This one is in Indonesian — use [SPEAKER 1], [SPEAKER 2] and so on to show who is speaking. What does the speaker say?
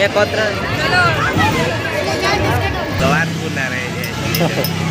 [SPEAKER 1] Ya kotra. Kalau. Doan ya.